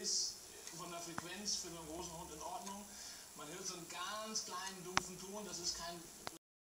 ist von der Frequenz für einen großen Hund in Ordnung. Man hört so einen ganz kleinen dumpfen Ton, das ist kein